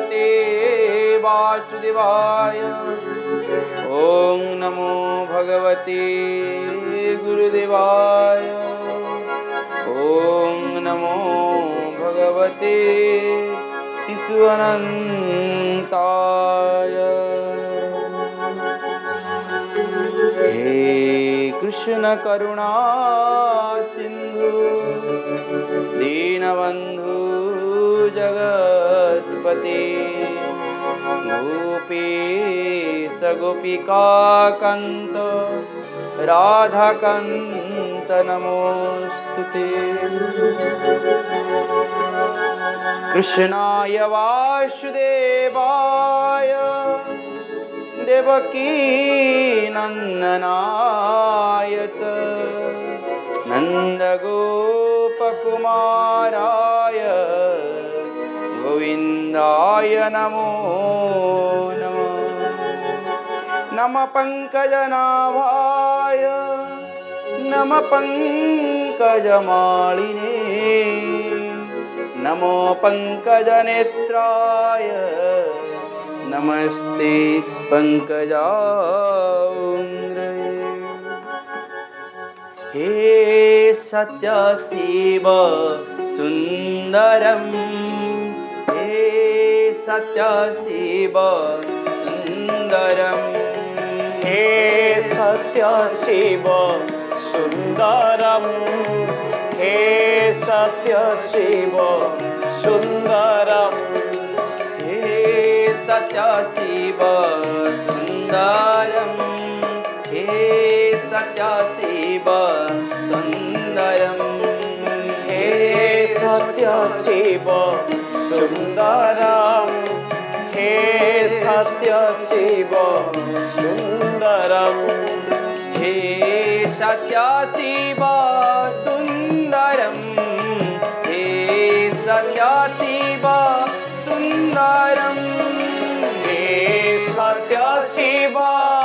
भगवते वासुदेवाय। ॐ नमो भगवते गुरुदेवाय। ॐ नमो भगवते शिशुअनन्ताय। हे कृष्ण करुणा सिन्धु, दीनबन्धु जगत्पते। गोपीश गोपिकान्त राधाकान्त नमोऽस्तु ते कृष्णाय वासुदेवाय देवकी नन्दनाय च। नन्दगोपकुमाराय नमो नमः। नमः पङ्कजनाभाय नमः पङ्कजमालिने नमो पङ्कजनेत्राय नमस्ते पङ्कजाङ्ग्रये हे सत्यशिव सुन्दरं हे सत्यशिव सुन्दरं हे सत्यशिव सुन्दरं हे सत्यशिव सुन्दरं हे सत्यशिव सुन्दरं हे सत्यशिव सुन्दरं हे सत्यशिव सुन्दरं हे सत्य शिव सुन्दरं हे सत्य शिव सुन्दरं हे सत्य शिव सुन्दरं हे सत्य सत्यशिवा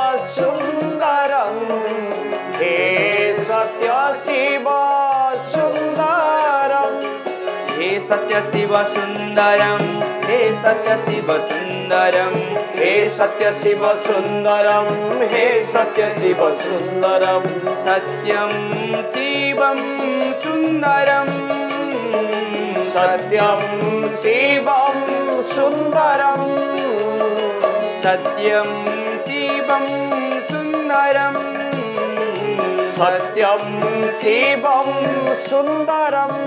सत्यशिवसुन्दरं हे सत्यशिवसुन्दरं हे सत्यशिवसुन्दरं हे सत्यशिवसुन्दरं सत्यं शिवं सुन्दरं सत्यं शिवं सुन्दरं सत्यं शिवं सुन्दरम्। सत्यं शिवं सुन्दरम्।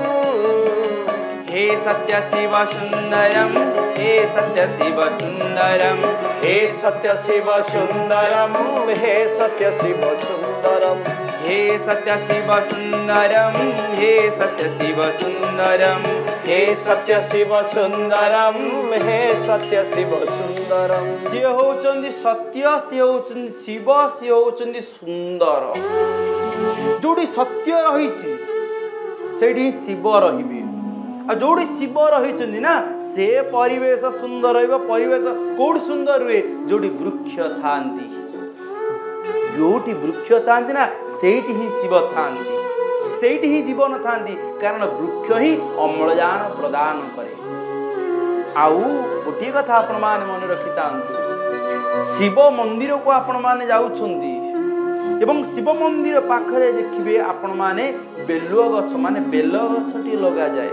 हे सत्यशिव सुन्दरं हे सत्यशिव सुन्दरं हे सत्यशिव सुन्दरं हे सत्यशिव सुन्दरं हे सत्यशिव सुन्दरं हे सत्यशिव सुन्दरं हे सत्यशिव सुन्दरं हे सत्यशिव ସୁନ୍ଦରମ୍ ସିଏ ହଉଛନ୍ତି ସତ୍ୟ ସିଏ ହଉଛନ୍ତି ଶିବ ସିଏ ହଉଛନ୍ତି ସୁନ୍ଦର ଯୋଉଠି ସତ୍ୟ ରହିଛି ସେଇଠି ହିଁ ଶିବ ରହିବେ ଆଉ ଯୋଉଠି ଶିବ ରହିଛନ୍ତି ନା ସେ ପରିବେଶ ସୁନ୍ଦର ରହିବ ପରିବେଶ କୋଉଠି ସୁନ୍ଦର ରୁହେ? ଯୋଉଠି ବୃକ୍ଷ ଥାଆନ୍ତି। ଯୋଉଠି ବୃକ୍ଷ ଥାଆନ୍ତି ନା ସେଇଠି ହିଁ ଶିବ ଥାଆନ୍ତି। ସେଇଠି ହିଁ ଜୀବନ ଥାଆନ୍ତି। କାରଣ ବୃକ୍ଷ ହିଁ ଅମ୍ଳଜାନ ପ୍ରଦାନ କରେ। ଆଉ ଗୋଟିଏ କଥା ଆପଣମାନେ ମନେ ରଖିଥାନ୍ତୁ। ଶିବ ମନ୍ଦିରକୁ ଆପଣମାନେ ଯାଉଛନ୍ତି ଏବଂ ଶିବ ମନ୍ଦିର ପାଖରେ ଦେଖିବେ ଆପଣମାନେ ବେଲୁଅ ଗଛ ମାନେ ବେଲ ଗଛଟିଏ ଲଗାଯାଏ।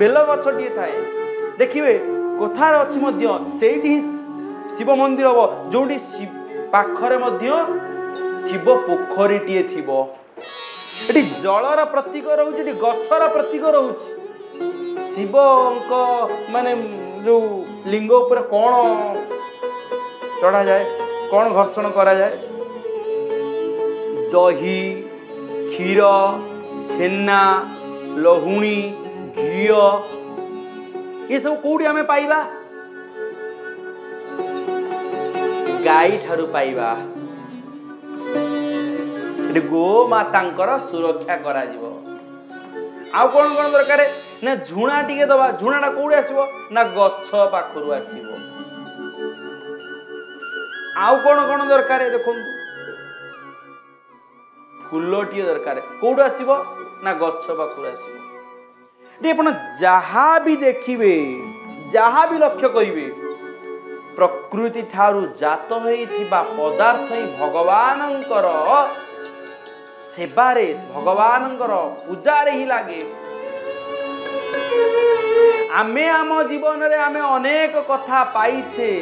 ବେଲ ଗଛଟିଏ ଥାଏ। ଦେଖିବେ କଥାରେ ଅଛି ମଧ୍ୟ ସେଇଠି ହିଁ ଶିବ ମନ୍ଦିର ହବ ଯୋଉଠି ପାଖରେ ମଧ୍ୟ ଥିବ ପୋଖରୀଟିଏ ଥିବ। ଏଠି ଜଳର ପ୍ରତୀକ ରହୁଛି ଏଠି ଗଛର ପ୍ରତୀକ ରହୁଛି। ଶିବଙ୍କ ମାନେ ଯୋଉ ଲିଙ୍ଗ ଉପରେ କ'ଣ ଚଢ଼ାଯାଏ କ'ଣ ଘର୍ଷଣ କରାଯାଏ? ଦହି କ୍ଷୀର ଛେନା ଲହୁଣୀ ଘିଅ। ଏସବୁ କୋଉଠି ଆମେ ପାଇବା? ଗାଈ ଠାରୁ ପାଇବା ଗୋମାତାଙ୍କର ସୁରକ୍ଷା କରାଯିବ। ଆଉ କ'ଣ କ'ଣ ଦରକାର? ନା ଝୁଣା ଟିକେ ଦବା। ଝୁଣାଟା କୋଉଠି ଆସିବ? ନା ଗଛ ପାଖରୁ ଆସିବ। ଆଉ କ'ଣ କ'ଣ ଦରକାର ଦେଖନ୍ତୁ? ଫୁଲଟିଏ ଦରକାର। କୋଉଠୁ ଆସିବ? ନା ଗଛ ପାଖରୁ ଆସିବ। ଆପଣ ଯାହା ବି ଦେଖିବେ ଯାହା ବି ଲକ୍ଷ୍ୟ କରିବେ ପ୍ରକୃତି ଠାରୁ ଜାତ ହୋଇଥିବା ପଦାର୍ଥ ହିଁ ଭଗବାନଙ୍କର ସେବାରେ ଭଗବାନଙ୍କର ପୂଜାରେ ହିଁ ଲାଗେ। ଆମେ ଆମ ଜୀବନରେ ଆମେ ଅନେକ କଥା ପାଇଛେ।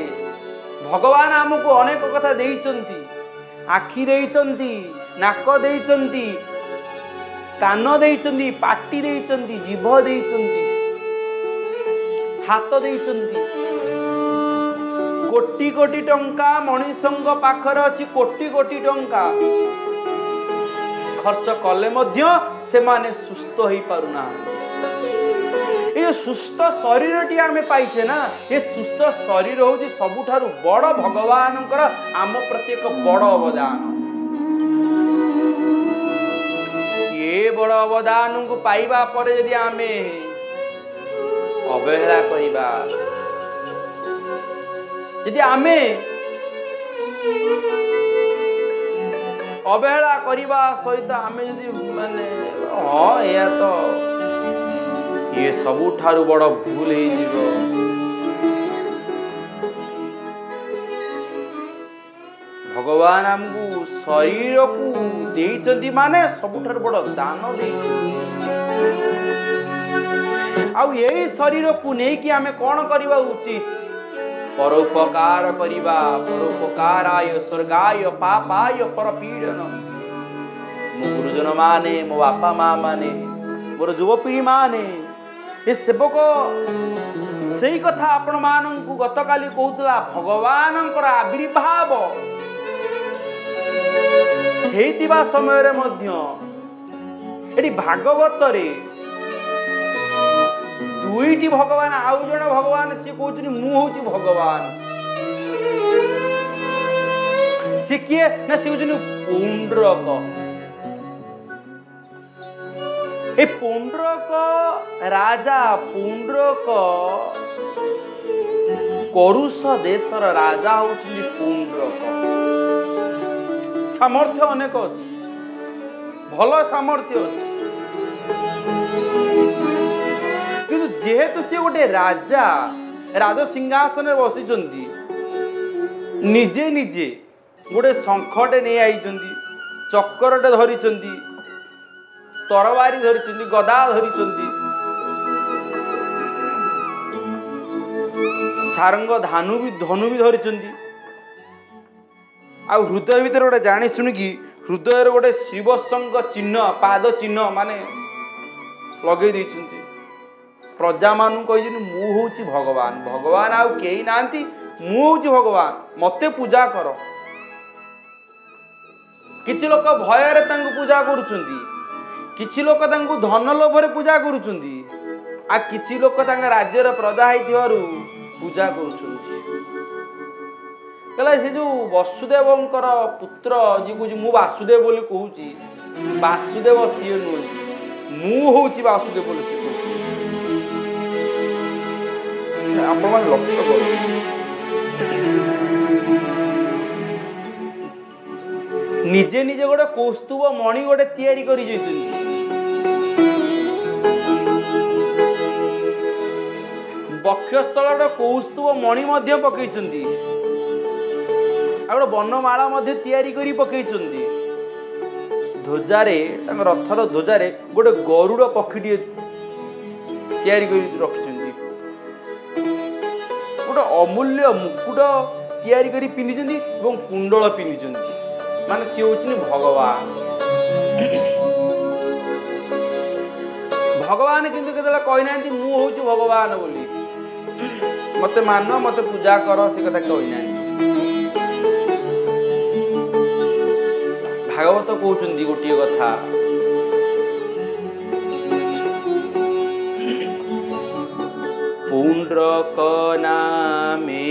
ଭଗବାନ ଆମକୁ ଅନେକ କଥା ଦେଇଛନ୍ତି। ଆଖି ଦେଇଛନ୍ତି ନାକ ଦେଇଛନ୍ତି କାନ ଦେଇଛନ୍ତି ପାଟି ଦେଇଛନ୍ତି ଜିଭ ଦେଇଛନ୍ତି ହାତ ଦେଇଛନ୍ତି। କୋଟି କୋଟି ଟଙ୍କା ମଣିଷଙ୍କ ପାଖରେ ଅଛି କୋଟି କୋଟି ଟଙ୍କା। ଖର୍ଚ୍ଚ କଲେ ମଧ୍ୟ ସେମାନେ ସୁସ୍ଥ ହେଇପାରୁନାହାନ୍ତି। ଏ ସୁସ୍ଥ ଶରୀରଟି ଆମେ ପାଇଛେ ନା ଏ ସୁସ୍ଥ ଶରୀର ହଉଛି ସବୁଠାରୁ ବଡ ଭଗବାନଙ୍କର ଆମ ପ୍ରତି ଏକ ବଡ ଅବଦାନ। ବଡ ଅବଦାନକୁ ପାଇବା ପରେ ଯଦି ଆମେ ଅବହେଳା କରିବା ଯଦି ଆମେ ଅବହେଳା କରିବା ସହିତ ଆମେ ଯଦି ମାନେ ହଁ ଏହା ତ ଇଏ ସବୁଠାରୁ ବଡ ଭୁଲ ହେଇଯିବ। ଭଗବାନ ଆମକୁ ଶରୀରକୁ ଦେଇଛନ୍ତି ମାନେ ସବୁଠାରୁ ବଡ ଦାନ ଦେଇଛନ୍ତି। ଆଉ ଏଇ ଶରୀରକୁ ନେଇକି ଆମେ କଣ କରିବା ଉଚିତ? ପରୋପକାର କରିବା। ପରୋପକାରାୟ ସ୍ୱର୍ଗାୟ ପାପାୟ ପରପୀଡ଼ନ। ମୋ ଗୁରୁଜନ ମାନେ ମୋ ବାପା ମା ମାନେ ମୋର ଯୁବପିଢ଼ି ମାନେ ଏ ସେବକ ସେଇ କଥା ଆପଣ ମାନଙ୍କୁ ଗତକାଲି କହୁଥିଲା ଭଗବାନଙ୍କର ଆବିର୍ଭାବ ହେଇଥିବା ସମୟରେ ମଧ୍ୟ ଏଠି ଭାଗବତରେ ଦୁଇଟି ଭଗବାନ ଆଉ ଜଣେ ଭଗବାନ ସିଏ କହୁଛନ୍ତି ମୁଁ ହଉଛି ଭଗବାନ। ସେ କିଏ? ନା ସେ ହଉଛନ୍ତି ପୁଣ୍ଡ୍ରକ। ଏ ପୁଣ୍ଡ୍ରକ ରାଜା ପୁଣ୍ଡ୍ରକ କରୁଷ ଦେଶର ରାଜା ହଉଛନ୍ତି ପୁଣ୍ଡ୍ରକ। ସାମର୍ଥ୍ୟ ଅନେକ ଅଛି। ଭଲ ସାମର୍ଥ୍ୟ ଅଛି। କିନ୍ତୁ ଯେହେତୁ ସେ ଗୋଟେ ରାଜା ରାଜ ସିଂହାସନରେ ବସିଛନ୍ତି ନିଜେ ନିଜେ ଗୋଟେ ଶଙ୍ଖଟେ ନେଇ ଆଇଛନ୍ତି ଚକ୍ରଟେ ଧରିଛନ୍ତି ତରବାରୀ ଧରିଛନ୍ତି ଗଦା ଧରିଛନ୍ତି। ସାରଙ୍ଗ ଧାନୁ ବି ଧନୁ ବି ଧରିଛନ୍ତି। ଆଉ ହୃଦୟ ଭିତରେ ଗୋଟେ ଜାଣି ଶୁଣିକି ହୃଦୟରେ ଗୋଟେ ଶିବସଙ୍କ ଚିହ୍ନ ପାଦ ଚିହ୍ନ ମାନେ ଲଗେଇ ଦେଇଛନ୍ତି। ପ୍ରଜାମାନଙ୍କୁ କହିଛନ୍ତି ମୁଁ ହଉଛି ଭଗବାନ। ଭଗବାନ ଆଉ କେହି ନାହାନ୍ତି। ମୁଁ ହଉଛି ଭଗବାନ। ମତେ ପୂଜା କର। କିଛି ଲୋକ ଭୟରେ ତାଙ୍କୁ ପୂଜା କରୁଛନ୍ତି। କିଛି ଲୋକ ତାଙ୍କୁ ଧନ ଲୋଭରେ ପୂଜା କରୁଛନ୍ତି। ଆଉ କିଛି ଲୋକ ତାଙ୍କ ରାଜ୍ୟର ପ୍ରଜା ହେଇଥିବାରୁ ପୂଜା କରୁଛନ୍ତି। କହିଲା ସେ ଯୋଉ ବସୁଦେବଙ୍କର ପୁତ୍ର ଯିଏ କହୁଛି ମୁଁ ବାସୁଦେବ ବୋଲି କହୁଛି ବାସୁଦେବ ସିଏ ନୁହନ୍ତି ମୁଁ ହଉଛି ବାସୁଦେବ ବୋଲି ସିଏ କହୁଛି। ଆପଣମାନେ ଲକ୍ଷ୍ୟ କରନ୍ତୁ। ନିଜେ ନିଜେ ଗୋଟେ କୌସ୍ତୁଭ ମଣି ଗୋଟେ ତିଆରି କରି ଯାଇଛନ୍ତି। ବକ୍ଷସ୍ଥଳରେ କୌସ୍ତୁଭ ମଣି ମଧ୍ୟ ପକେଇଛନ୍ତି। ଆଉ ଗୋଟେ ବନମାଳା ମଧ୍ୟ ତିଆରି କରି ପକେଇଛନ୍ତି। ଧ୍ୱଜାରେ ତାଙ୍କ ରଥର ଧ୍ୱଜାରେ ଗୋଟେ ଗରୁଡ଼ ପକ୍ଷୀଟିଏ ତିଆରି କରି ରଖିଛନ୍ତି। ଗୋଟେ ଅମୂଲ୍ୟ ମୁକୁଟ ତିଆରି କରି ପିନ୍ଧିଛନ୍ତି ଏବଂ କୁଣ୍ଡଳ ପିନ୍ଧିଛନ୍ତି। ମାନେ ସିଏ ହଉଛନ୍ତି ଭଗବାନ। ଭଗବାନ କିନ୍ତୁ କେତେବେଳେ କହିନାହାନ୍ତି ମୁଁ ହଉଛି ଭଗବାନ ବୋଲି। ମତେ ମାନ ମତେ ପୂଜା କର ସେ କଥା କହିନାହାନ୍ତି। ଭାଗବତ କହୁଛନ୍ତି ଗୋଟିଏ କଥା ପୁଣ୍ଡ୍ରକ ନାମେ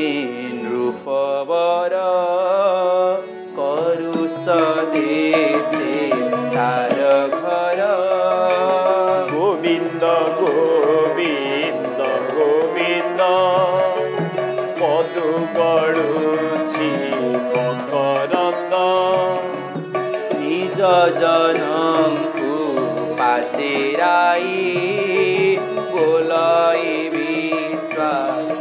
ନୃପବର କରୁଷ ଦେଶେ सजनङ्कु पासेराई बोलई विश्वास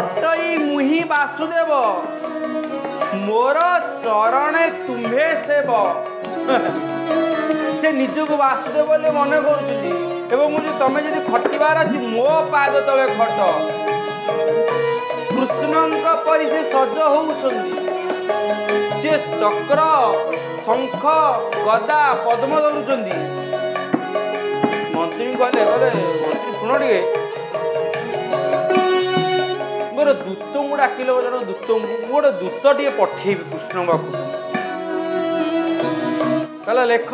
ବୋଲଇ ବିଶ୍ୱାସ ବାସୁଦେବ। ମୋର ଚରଣେ ତୁମ୍ଭେ ସେବ। ସେ ନିଜକୁ ବାସୁଦେବ ବୋଲି ମନେ କରୁଛନ୍ତି। ଏବଂ ମୁଁ ତମେ ଯଦି ଖଟିବାର ଅଛି ମୋ ପାଦ ତଳେ ଖଟ। କୃଷ୍ଣଙ୍କ ପରି ସେ ସଜ ହଉଛନ୍ତି। ସେ ଚକ୍ର ଶଙ୍ଖ ଗଦା ପଦ୍ମ ଧରୁଛନ୍ତି ମନ୍ତ୍ରୀ କହିଲେ କହିଲେ ମନ୍ତ୍ରୀ ଶୁଣ ଟିକେ। ମୋର ଦୂତଙ୍କୁ ଡାକିଲେ ଜଣେ ଦୂତଙ୍କୁ ମୁଁ ଗୋଟେ ଦୂତ ଟିକେ ପଠେଇବି କୃଷ୍ଣ ପାଖକୁ କହିଲା ଲେଖ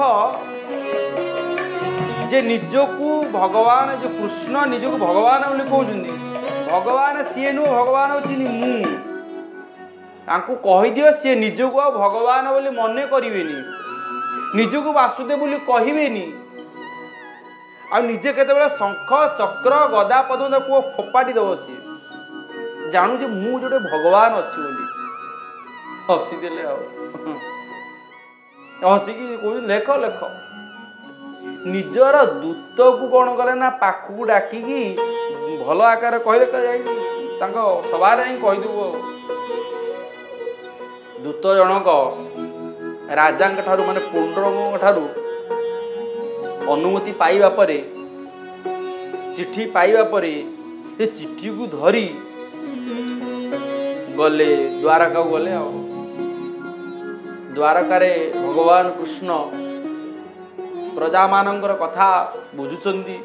ଯେ ନିଜକୁ ଭଗବାନ ଯୋଉ କୃଷ୍ଣ ନିଜକୁ ଭଗବାନ ବୋଲି କହୁଛନ୍ତି ଭଗବାନ ସିଏ ନୁହଁ ଭଗବାନ ହଉଛି ମୁଁ। ତାଙ୍କୁ କହିଦିଅ ସିଏ ନିଜକୁ ଆଉ ଭଗବାନ ବୋଲି ମନେ କରିବେନି ନିଜକୁ ବାସୁଦେବ ବୋଲି କହିବେନି। ଆଉ ନିଜେ କେତେବେଳେ ଶଙ୍ଖ ଚକ୍ର ଗଦା ପଦ୍ମ ତାକୁ ଫୋପାଡ଼ି ଦେବ ସିଏ। ଜାଣୁଛି ମୁଁ ଯୋଉଟେ ଭଗବାନ ଅଛି ବୋଲି। ହସିଦେଲେ ଆଉ। ହସିକି କହୁଛି ଲେଖ ଲେଖ। ନିଜର ଦୂତକୁ କ'ଣ କଲେ ନା ପାଖକୁ ଡାକିକି ଭଲ ଆକାରରେ କହିଲେ ତ ଯାଇ ତାଙ୍କ ସଭାରେ ହିଁ କହିଦେବୁ ଆଉ। ଦୂତ ଜଣକ ରାଜାଙ୍କ ଠାରୁ ମାନେ ପୁଣ୍ଡରଙ୍କ ଠାରୁ ଅନୁମତି ପାଇବା ପରେ ଚିଠି ପାଇବା ପରେ ସେ ଚିଠିକୁ ଧରି ଗଲେ ଦ୍ୱାରକାକୁ ଗଲେ ଆଉ। ଦ୍ୱାରକାରେ ଭଗବାନ କୃଷ୍ଣ ପ୍ରଜାମାନଙ୍କର କଥା ବୁଝୁଛନ୍ତି।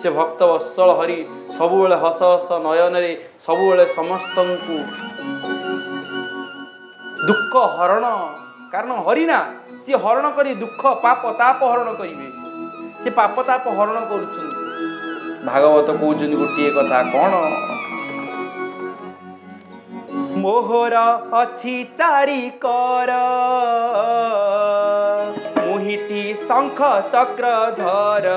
ସେ ଭକ୍ତ ବତ୍ସଳ ହରି ସବୁବେଳେ ହସ ହସ ନୟନରେ ସବୁବେଳେ ସମସ୍ତଙ୍କୁ ଦୁଃଖ ହରଣ କାରଣ ହରିନା ସିଏ ହରଣ କରି ଦୁଃଖ ପାପ ତାପ ହରଣ କରିବେ। ସେ ପାପ ତାପ ହରଣ କରୁଛନ୍ତି। ଭାଗବତ କହୁଛନ୍ତି ଗୋଟିଏ କଥା କ'ଣ? ମୋହର ଅଛି ଚାରି କର। ମୁହିଟି ଶଙ୍ଖ ଚକ୍ର ଧର।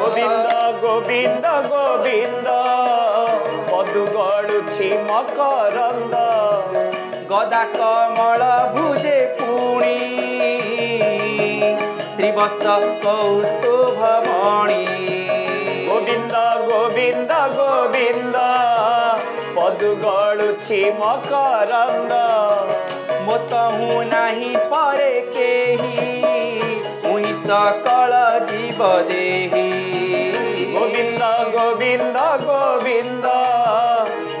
ଗୋବିନ୍ଦ ଗୋବିନ୍ଦ ଗୋବିନ୍ଦ ମଧୁ ଗଡୁଛି ମକରନ୍ଦ। ଗଦା କମଳ ଭୁଜେ ପୁଣି। ଶ୍ରୀବତ୍ସ କୌସ୍ତୁଭ ମଧୁ ଗଡୁଛି ମକରନ୍ଦ ମୋତହୁ ନାହିଁ ପରେ କେହି ମୁହିଁ ସକଳ ଜୀବ ଦେହି ଗୋବିନ୍ଦ ଗୋବିନ୍ଦ ଗୋବିନ୍ଦ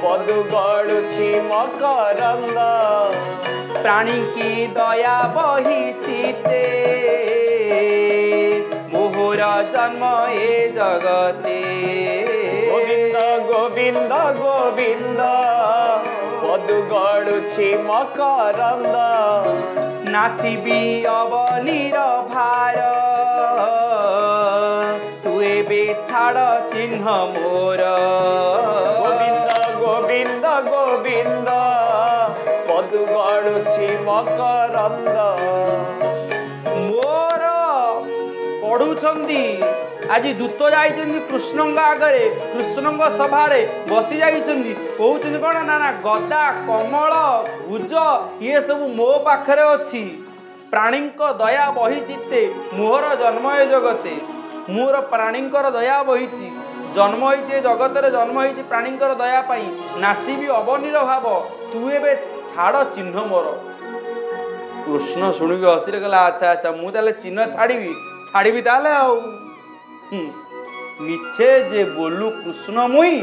ମଧୁ ଗଡୁଛି ମକରନ୍ଦ ପ୍ରାଣୀ କି ଦୟା ବହିଚିତେ ମୋହର ଜନ୍ମ ଏ ଜଗତେ ଗୋବିନ୍ଦ গোবিন্দ গোবিন্দ, পদু গড়ুছি মকরন্দ। নাচিবি অবলির ভার। তু এবে ছাড় চিহ্ন মোর। গোবিন্দ গোবিন্দ গোবিন্দ, পদু গড়ুছি মকরন্দ। মোর পড়ুছন্তি ଆଜି ଦୂତ ଯାଇଛନ୍ତି କୃଷ୍ଣଙ୍କ ଆଗରେ କୃଷ୍ଣଙ୍କ ସଭାରେ ବସି ଯାଇଛନ୍ତି। କହୁଛନ୍ତି କ'ଣ ନା ନା ଗଦା କମଳ ଭୁଜ ଇଏ ସବୁ ମୋ ପାଖରେ ଅଛି। ପ୍ରାଣୀଙ୍କ ଦୟା ବହିଚିତେ ମୋହର ଜନ୍ମ ଏ ଜଗତେ। ମୋର ପ୍ରାଣୀଙ୍କର ଦୟା ବହିଛି ଜନ୍ମ ହେଇଛି ଏ ଜଗତରେ ଜନ୍ମ ହେଇଛି ପ୍ରାଣୀଙ୍କର ଦୟା ପାଇଁ। ନାସିବି ଅବନୀର ଭାବ ତୁ ଏବେ ଛାଡ଼ ଚିହ୍ନ ମୋର। କୃଷ୍ଣ ଶୁଣିକି ହସିଲେ କହିଲା ଆଚ୍ଛା ଆଚ୍ଛା ମୁଁ ତାହେଲେ ଚିହ୍ନ ଛାଡ଼ିବି। ଛାଡ଼ିବି ତାହେଲେ ଆଉ। ମିଛେ ଯେ ବୋଲୁ କୃଷ୍ଣ ମୁଇଁ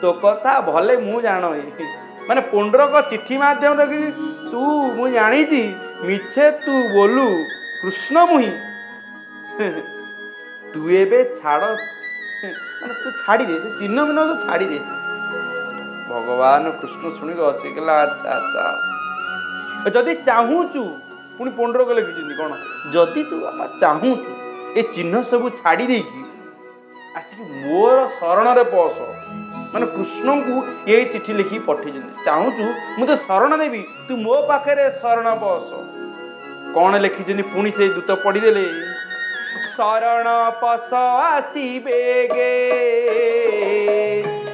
ତୋ କଥା ଭଲେ ମୁଁ ଜାଣଇ ମାନେ ପୁଣ୍ଡରକ ଚିଠି ମାଧ୍ୟମରେ କି ତୁ ମୁଁ ଜାଣିଛି ମିଛେ ତୁ ବୋଲୁ କୃଷ୍ଣ ମୁହିଁ ତୁ ଏବେ ଛାଡ଼। ମାନେ ତୁ ଛାଡ଼ିଦେ ସେ ଚିହ୍ନ ମିହ୍ନ ତୁ ଛାଡ଼ିଦେ। ଭଗବାନ କୃଷ୍ଣ ଶୁଣିକି ହସିଗଲା ଆଚ୍ଛା ଆଚ୍ଛା। ଯଦି ଚାହୁଁଛୁ ପୁଣି ପଣ୍ଡରକ ଲେଖିଛନ୍ତି କ'ଣ? ଯଦି ତୁ ବାପା ଚାହୁଁଛୁ ଏ ଚିହ୍ନ ସବୁ ଛାଡ଼ି ଦେଇକି ଆସିକି ମୋର ଶରଣରେ ପଶ। ମାନେ କୃଷ୍ଣଙ୍କୁ ଏଇ ଚିଠି ଲେଖିକି ପଠେଇଛନ୍ତି। ଚାହୁଁଛୁ ମୁଁ ତ ଶରଣ ଦେବି ତୁ ମୋ ପାଖରେ ଶରଣ ବସ। କ'ଣ ଲେଖିଛନ୍ତି ପୁଣି ସେଇ ଦୂତ ପଢ଼ିଦେଲେ? ଶରଣ ପଶ ଆସିବେ গে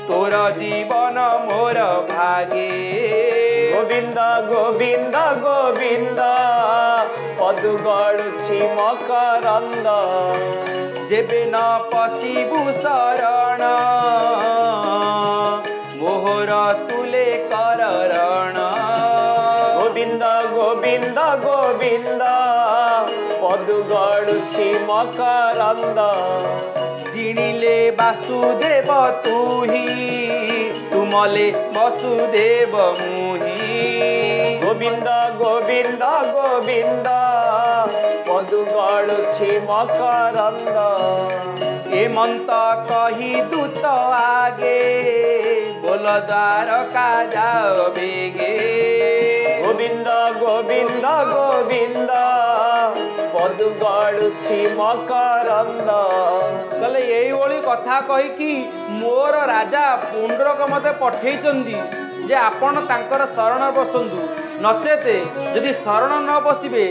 ତୋର ଜୀବନ ମୋର ଭାଗେ ଗୋବିନ୍ଦ ଗୋବିନ୍ଦ ଗୋବିନ୍ଦ। অদগড়ছিমা কারান্দা যেবে না পাকিবু সারানা মোহরা তুলে কারারানা গোবিন্দা গোবিন্দা গোবিন্দা পদগড়ছিমা কারান্দা জিনিলে বাসুদেব তুহি তুমলে বসুদেব মুহি গোবিন্দা গোবিন্দা গোবিন্দা ଗଡୁଛି ମକରନ୍ଦ ଏମନ୍ତ କହି ଦୂତ ଆଗେ ବୋଲ ଦ୍ୱାରକା ଯାଅ ବେଗେ ଗୋବିନ୍ଦ ଗୋବିନ୍ଦ ଗୋବିନ୍ଦ ପଦୁ ଗଡୁଛି ମକରନ୍ଦ କହିଲେ ଏଇଭଳି କଥା କହିକି ମୋର ରାଜା ପୁଣ୍ଡରକ ମତେ ପଠେଇଛନ୍ତି ଯେ ଆପଣ ତାଙ୍କର ଶରଣ ବସନ୍ତୁ। ନଚେତ ଯଦି ଶରଣ ନ ବସିବେ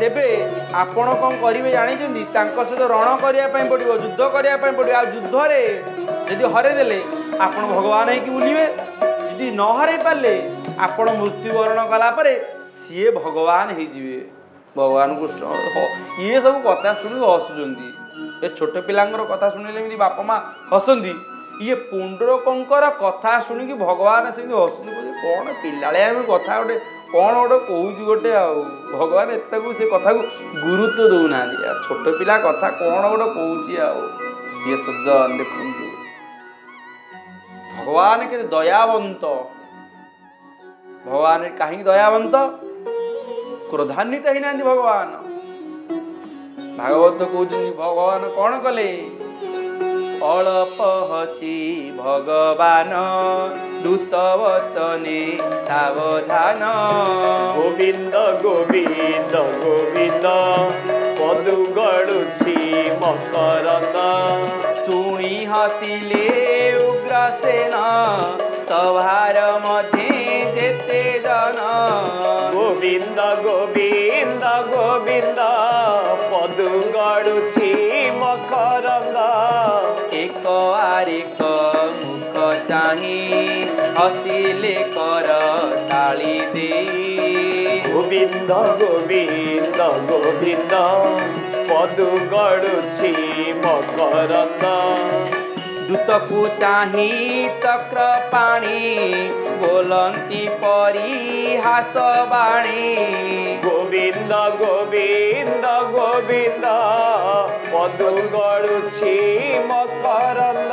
ତେବେ ଆପଣ କ'ଣ କରିବେ ଜାଣିଛନ୍ତି? ତାଙ୍କ ସହିତ ରଣ କରିବା ପାଇଁ ପଡ଼ିବ ଯୁଦ୍ଧ କରିବା ପାଇଁ ପଡ଼ିବ। ଆଉ ଯୁଦ୍ଧରେ ଯଦି ହରେଇ ଦେଲେ ଆପଣ ଭଗବାନ ହେଇକି ବୁଲିବେ। ଯଦି ନ ହରେଇ ପାରିଲେ ଆପଣ ମୃତ୍ୟୁବରଣ କଲା ପରେ ସିଏ ଭଗବାନ ହେଇଯିବେ। ଭଗବାନଙ୍କୁ ସ- ହ- ଇଏ ସବୁ କଥା ଶୁଣିକି ହସୁଛନ୍ତି। ଏ ଛୋଟ ପିଲାଙ୍କର କଥା ଶୁଣିଲେ ଏମିତି ବାପା ମା ହସନ୍ତି। ଇଏ ପୁଣ୍ଡରକଙ୍କର କଥା ଶୁଣିକି ଭଗବାନ ସେମିତି ହସୁଛନ୍ତି। କହୁଛନ୍ତି, କ'ଣ ପିଲାଳିଆ ଆମେ କଥା ଗୋଟେ କ'ଣ ଗୋଟେ କହୁଛି ଗୋଟେ ଆଉ। ଭଗବାନ ଏତେକୁ ସେ କଥାକୁ ଗୁରୁତ୍ୱ ଦଉନାହାନ୍ତି। ଆଉ ଛୋଟ ପିଲା କଥା କ'ଣ ଗୋଟେ କହୁଛି ଆଉ। ଇଏ ସଜ୍ଜନ ଦେଖନ୍ତୁ। ଭଗବାନ କେତେ ଦୟାବନ୍ତ। ଭଗବାନ କାହିଁକି ଦୟାବନ୍ତ? କ୍ରୋଧାନ୍ୱିତ ହେଇନାହାନ୍ତି ଭଗବାନ। ଭାଗବତ କହୁଛନ୍ତି ଭଗବାନ କ'ଣ କଲେ? सि भगवान दूतवचन सवधान गोविन्द गोविन्द गोविन्द पदुगढु पकि हसले उग्रसेन सभार मधे जन गोविन्द गोविन्द असिले कर टाळिदे गोविन्द गोविन्द गोविन्द पदु गडुछि मकरन्द। दूतको चाहिँ चक्र पानी बोलन्ती परिहास बाणी। गोविन्द गोविन्द गोविन्द ଗୋବିନ୍ଦ ଗୋବିନ୍ଦ ପଦୁ ଗଡୁଛି ମକରନ୍ଦ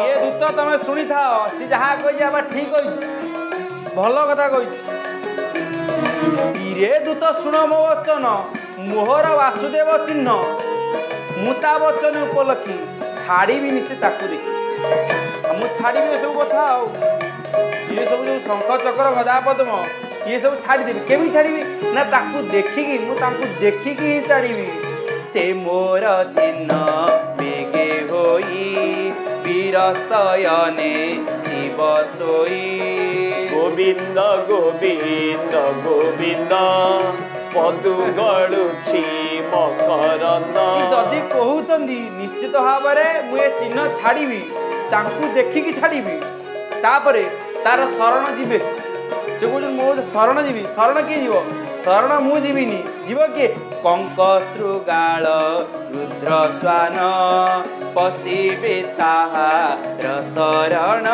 ଇଏ ଦୂତ ତମେ ଶୁଣିଥାଅ ସେ ଯାହା କହିଛି ଆବା ଠିକ କହିଛି। ଭଲ କଥା କହିଛି। ଇରେ ଦୂତ ଶୁଣ ମୋ ବଚନ ମୋହର ବାସୁଦେବ ଚିହ୍ନ। ମୁଁ ତା ବଚନ ଉପଲକ୍ଷୀ ଛାଡ଼ିବିନି ସେ ତାକୁ ଦେଖି। ଆଉ ମୁଁ ଛାଡ଼ିବି ଏସବୁ କଥା ଆଉ। ଇଏ ସବୁ ଯୋଉ ଶଙ୍ଖ ଚକ୍ର ଗଦା ପଦ୍ମ ଇଏ ସବୁ ଛାଡ଼ିଦେବି। କେମିତି ଛାଡ଼ିବି? ନା ତାକୁ ଦେଖିକି ମୁଁ ତାଙ୍କୁ ଦେଖିକି ହିଁ ଛାଡ଼ିବି। ସେ ମୋର ଚିହ୍ନ ବେଗେ ହୋଇ ବୀର ଶୟନେ ଥିବ ଶୋଇ ଗୋବିନ୍ଦ ଗୋବିନ୍ଦ ଗୋବିନ୍ଦ ପଦୁ ଗଡୁଛି ମକରନ୍ଦ କି ଯଦି କହୁଛନ୍ତି ନିଶ୍ଚିତ ଭାବରେ ମୁଁ ଏ ଚିହ୍ନ ଛାଡ଼ିବି ତାଙ୍କୁ ଦେଖିକି ଛାଡ଼ିବି ତାପରେ ତାର ଶରଣ ଯିବେ। ସେ କହୁଛନ୍ତି ମୁଁ ଶରଣ ଯିବି ଶରଣ କିଏ ଯିବ? ଶରଣ ମୁଁ ଯିବିନି ଯିବ କିଏ କଙ୍କ ଶୃଗାଳ ରୁଦ୍ର ଶ୍ୱାନ ପଶିବେ ତାହାର ଶରଣ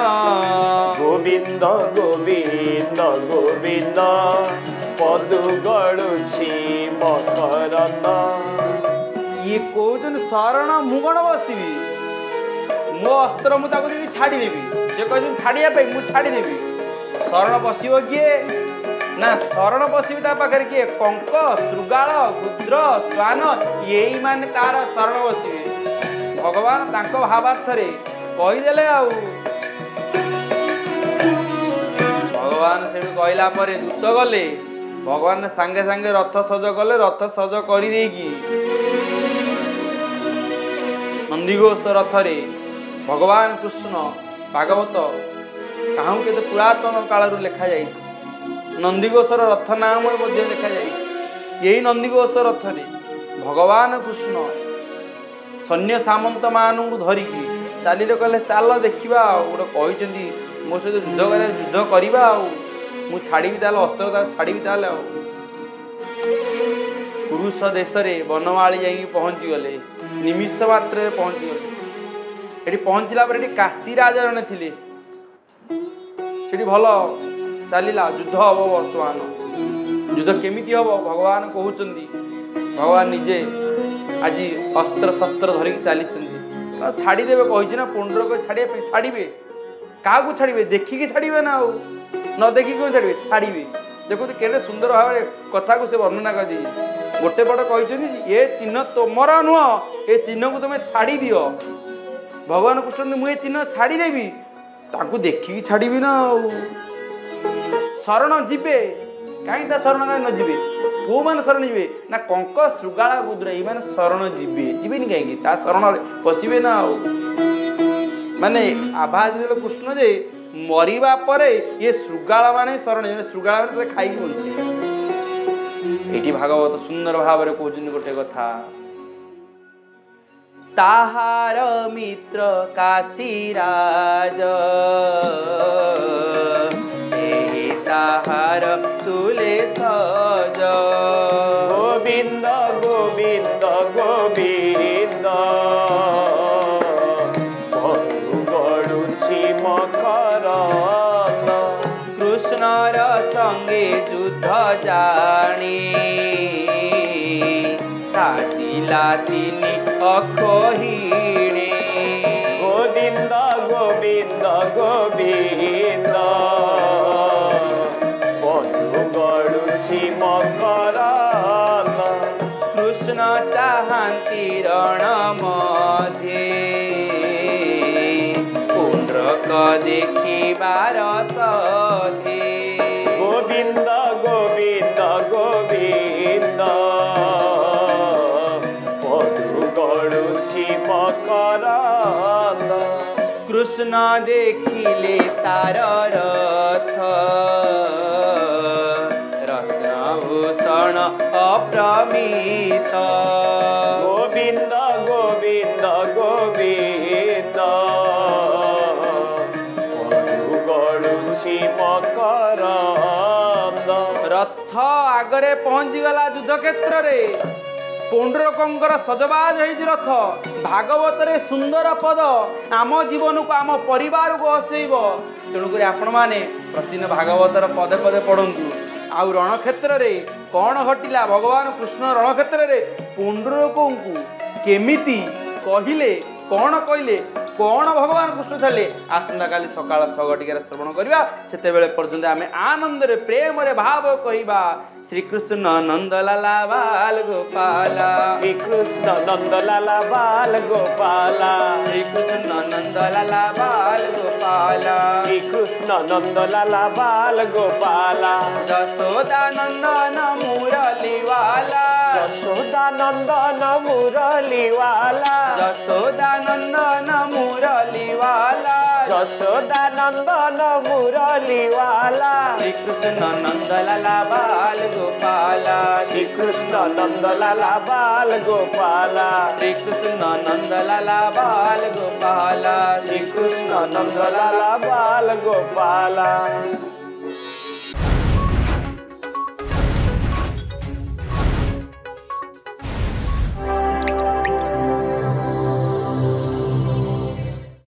ଗୋବିନ୍ଦ ଗୋବିନ୍ଦ ଗୋବିନ୍ଦ ପଦୁ ଗଡୁଛି ମକରନ୍ଦ ଇଏ କହୁଛନ୍ତି ଶରଣ ମୁଁ କ'ଣ ବସିବି ମୋ ଅସ୍ତ୍ର ମୁଁ ତାକୁ ଦେଇକି ଛାଡ଼ିଦେବି ସେ କହିଛନ୍ତି ଛାଡ଼ିବା ପାଇଁ ମୁଁ ଛାଡ଼ିଦେବି ଶରଣ ବସିବ କିଏ ନା ଶରଣ ବସିବି ତା ପାଖରେ କିଏ? କଙ୍କ ଶୃଗାଳ ରୁଦ୍ର ଶ୍ୱାନ ଏଇମାନେ ତାର ଶରଣ ବସିବେ। ଭଗବାନ ତାଙ୍କ ଭାବାର୍ଥରେ କହିଦେଲେ ଆଉ। ଭଗବାନ ସେଠୁ କହିଲା ପରେ ଦୂତ ଗଲେ। ଭଗବାନ ସାଙ୍ଗେ ସାଙ୍ଗେ ରଥ ସଜ କଲେ ରଥ ସଜ କରିଦେଇକି ନନ୍ଦିଘୋଷ ରଥରେ ଭଗବାନ କୃଷ୍ଣ ଭାଗବତ କାହୁଁ କେତେ ପୁରାତନ କାଳରୁ ଲେଖାଯାଇଛି ନନ୍ଦିଘୋଷର ରଥ ନାମରେ ମଧ୍ୟ ଲେଖାଯାଇଛି ଏଇ ନନ୍ଦିଘୋଷ ରଥରେ ଭଗବାନ କୃଷ୍ଣ ସୈନ୍ୟ ସାମନ୍ତ ମାନଙ୍କୁ ଧରିକି ଚାଲିଲେ କହିଲେ ଚାଲ ଦେଖିବା ଆଉ। ଗୋଟେ କହିଛନ୍ତି ମୋ ସହିତ ଯୁଦ୍ଧ କରିବା ଯୁଦ୍ଧ କରିବା ଆଉ। ମୁଁ ଛାଡ଼ିବି ତାହେଲେ ତାହେଲେ ଛାଡ଼ିବି ତାହେଲେ ଆଉ। ପୁରୁଷ ଦେଶରେ ବନମାଳୀ ଯାଇକି ପହଞ୍ଚିଗଲେ ନିମିଷ ମାତ୍ରରେ ପହଞ୍ଚିଗଲେ। ଏଠି ପହଞ୍ଚିଲା ପରେ ଏଠି କାଶୀ ରାଜା ଜଣେ ଥିଲେ। ସେଠି ଭଲ ଚାଲିଲା ଯୁଦ୍ଧ ହବ ବର୍ତ୍ତମାନ। ଯୁଦ୍ଧ କେମିତି ହବ? ଭଗବାନ କହୁଛନ୍ତି ଭଗବାନ ନିଜେ ଆଜି ଅସ୍ତ୍ର ଶସ୍ତ୍ର ଧରିକି ଚାଲିଛନ୍ତି। ଆଉ ଛାଡ଼ିଦେବେ କହିଛି ନା ପୁଣ୍ଡରକୁ ଛାଡ଼ିବା ପାଇଁ ଛାଡ଼ିବେ। କାହାକୁ ଛାଡ଼ିବେ? ଦେଖିକି ଛାଡ଼ିବେ ନା ଆଉ? ନ ଦେଖିକି କ'ଣ ଛାଡ଼ିବେ? ଛାଡ଼ିବେ। ଦେଖନ୍ତୁ କେତେ ସୁନ୍ଦର ଭାବରେ କଥାକୁ ସେ ବର୍ଣ୍ଣନା କରିଦେଇଛି। ଗୋଟେ ପଟ କହିଛନ୍ତି ଏ ଚିହ୍ନ ତମର ନୁହଁ ଏ ଚିହ୍ନକୁ ତମେ ଛାଡ଼ି ଦିଅ ଭଗବାନ କହୁଛନ୍ତି ମୁଁ ଏ ଚିହ୍ନ ଛାଡ଼ିଦେବି। ତାଙ୍କୁ ଦେଖିକି ଛାଡ଼ିବି ନା ଆଉ? ଶରଣ ଯିବେ? କାହିଁକି ତା ଶରଣ କାହିଁ ନ ଯିବେ? କୋଉମାନେ ଶରଣ ଯିବେ? ନା କଙ୍କ ଶୃଗାଳ ବୁଦ୍ର ଏଇମାନେ ଶରଣ ଯିବେ। ଯିବେନି କାହିଁକି? ତା ଶରଣରେ ପଶିବେ ନା ଆଉ। ମାନେ ଆଭାସ ଦେଲେ କୃଷ୍ଣ ଯେ ମରିବା ପରେ ଇଏ ଶୃଗାଳ ମାନେ ଶରଣ ଯିବେ। ଶୃଗାଳ ମାନେ ଖାଇକି ବଞ୍ଚିବେ ଏଇଠି ଭାଗବତ ସୁନ୍ଦର ଭାବରେ କହୁଛନ୍ତି ଗୋଟେ କଥା। ତାହାର ମିତ୍ର କାଶୀରାଜ। आहार तुले सज गोविन्द गोविन्द गोविन्द गडुछि मकर कृष्ण र सँगे युद्ध जाने साटिला तिनी अखोहिणे गोविन्द गोविन्द गोविन्द চাহান্তি রণ মধ্যে পুণ্ড্রক দেখিবার সধে গোবিন্দ গোবিন্দ গোবিন্দ মধু গড়ুছি মকরন্দ কৃষ্ণ দেখিলে তার রথ রত্নভূষণ অপ্রমিত ରଥ ଆଗରେ ପହଞ୍ଚିଗଲା ଯୁଦ୍ଧ କ୍ଷେତ୍ରରେ ପୌଣ୍ଡରକଙ୍କର ସଜବାଜ ହେଇଛି ରଥ। ଭାଗବତରେ ସୁନ୍ଦର ପଦ ଆମ ଜୀବନକୁ ଆମ ପରିବାରକୁ ହସେଇବ ତେଣୁକରି ଆପଣମାନେ ପ୍ରତିଦିନ ଭାଗବତର ପଦେ ପଦେ ପଢ଼ନ୍ତୁ। ଆଉ ରଣକ୍ଷେତ୍ରରେ କ'ଣ ଘଟିଲା? ଭଗବାନ କୃଷ୍ଣ ରଣକ୍ଷେତ୍ରରେ ପୌଣ୍ଡରକଙ୍କୁ କେମିତି କହିଲେ? କ'ଣ କହିଲେ? କ'ଣ ଭଗବାନ କୃଷ୍ଣ ଛାଡ଼ିଲେ ଆସନ୍ତାକାଲି ସକାଳ ଛଅ ଘଟିକାରେ ଶ୍ରବଣ କରିବା। ସେତେବେଳେ ପର୍ଯ୍ୟନ୍ତ ଆମେ ଆନନ୍ଦରେ ପ୍ରେମରେ ଭାବ କହିବା। ଶ୍ରୀକୃଷ୍ଣ ନନ୍ଦଲାଲା ବାଲ ଗୋପାଳ। ଶ୍ରୀକୃଷ୍ଣ ନନ୍ଦଲାଲା ବାଲ ଗୋପାଳ। ଶ୍ରୀକୃଷ୍ଣ ନନ୍ଦଲାଲା ବାଲ ଗୋପାଳ। ଶ୍ରୀକୃଷ୍ଣ ନନ୍ଦଲାଲା ବାଲ ଗୋପାଳ। ଯଶୋଦା ନନ୍ଦନ ମୁରଲିୱାଲା। যশোদানন্দন মুরলিওয়ালা যশোদানন্দন মুরলিওয়ালা যশোদানন্দন মুরলিওয়ালা শ্রীকৃষ্ণ নন্দলালা বাল গোপালা শ্রীকৃষ্ণ নন্দলালা বাল গোপালা শ্রীকৃষ্ণ নন্দলালা বাল গোপালা শ্রীকৃষ্ণ নন্দলালা বাল গোপালা